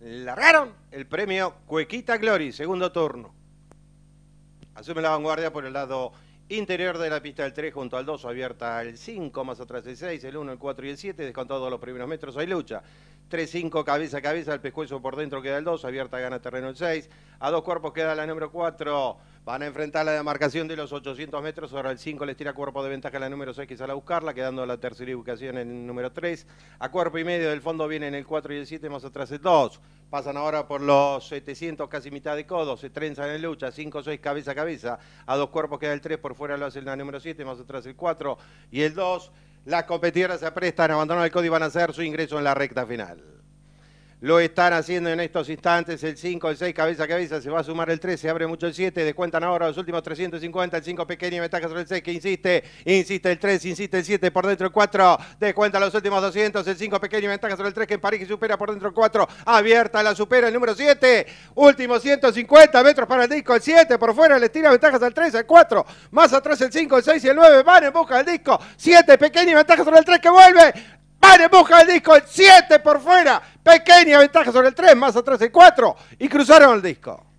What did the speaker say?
largaron el premio Cuequita Glory, segundo turno. Asume la vanguardia por el lado interior de la pista del 3 junto al 2, abierta el 5, más atrás el 6, el 1, el 4 y el 7, descontados los primeros metros, hay lucha. 3-5 cabeza a cabeza, el pescuezo por dentro queda el 2, abierta gana terreno el 6, a dos cuerpos queda la número 4, van a enfrentar la demarcación de los 800 metros, ahora el 5 les tira cuerpo de ventaja la número 6 que sale a buscarla, quedando la tercera ubicación en el número 3, a cuerpo y medio del fondo vienen el 4 y el 7, más atrás el 2, pasan ahora por los 700, casi mitad de codo, se trenzan en lucha, 5-6 cabeza a cabeza, a dos cuerpos queda el 3, por fuera lo hace la número 7, más atrás el 4 y el 2, las competidoras se aprestan a abandonar el código y van a hacer su ingreso en la recta final. Lo están haciendo en estos instantes el 5, el 6, cabeza a cabeza, se va a sumar el 3, se abre mucho el 7, descuentan ahora los últimos 350, el 5 pequeño, ventaja sobre el 6 que insiste, insiste el 3, insiste el 7, por dentro el 4, descuenta los últimos 200, el 5 pequeño, ventaja sobre el 3 que en París supera por dentro el 4, abierta la supera el número 7, últimos 150 metros para el disco, el 7 por fuera le tira ventajas al 3, el 4, más atrás el 5, el 6 y el 9, van en busca del disco, 7 pequeño, ventaja sobre el 3 que vuelve, van en busca del disco, el 7 por fuera, pequeña ventaja sobre el 3, más atrás el 4 y cruzaron el disco.